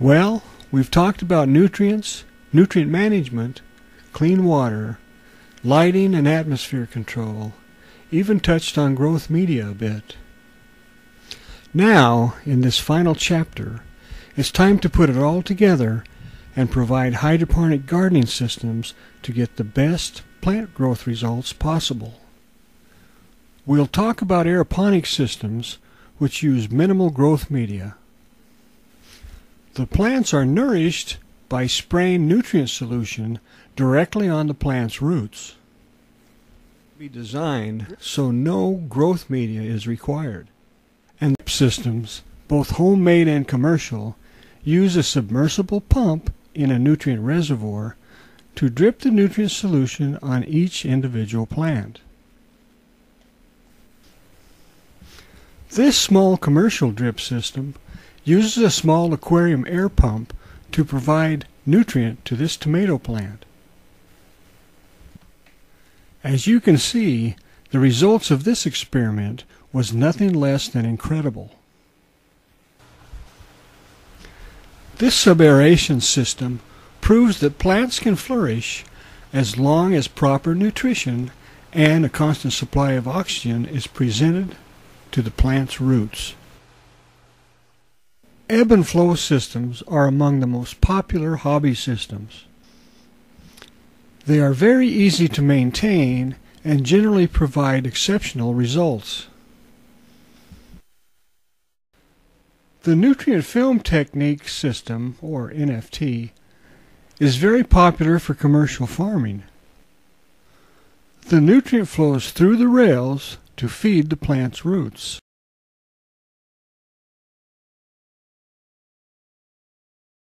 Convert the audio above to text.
Well, we've talked about nutrients, nutrient management, clean water, lighting and atmosphere control, even touched on growth media a bit. Now, in this final chapter, it's time to put it all together and provide hydroponic gardening systems to get the best plant growth results possible. We'll talk about aeroponic systems which use minimal growth media. The plants are nourished by spraying nutrient solution directly on the plant's roots. Be designed so no growth media is required. And systems, both homemade and commercial, use a submersible pump in a nutrient reservoir to drip the nutrient solution on each individual plant. This small commercial drip system uses a small aquarium air pump to provide nutrient to this tomato plant. As you can see, the results of this experiment was nothing less than incredible. This subaeration system proves that plants can flourish as long as proper nutrition and a constant supply of oxygen is presented to the plant's roots. Ebb and flow systems are among the most popular hobby systems. They are very easy to maintain and generally provide exceptional results. The nutrient film technique system, or NFT, is very popular for commercial farming. The nutrient flows through the rails to feed the plant's roots.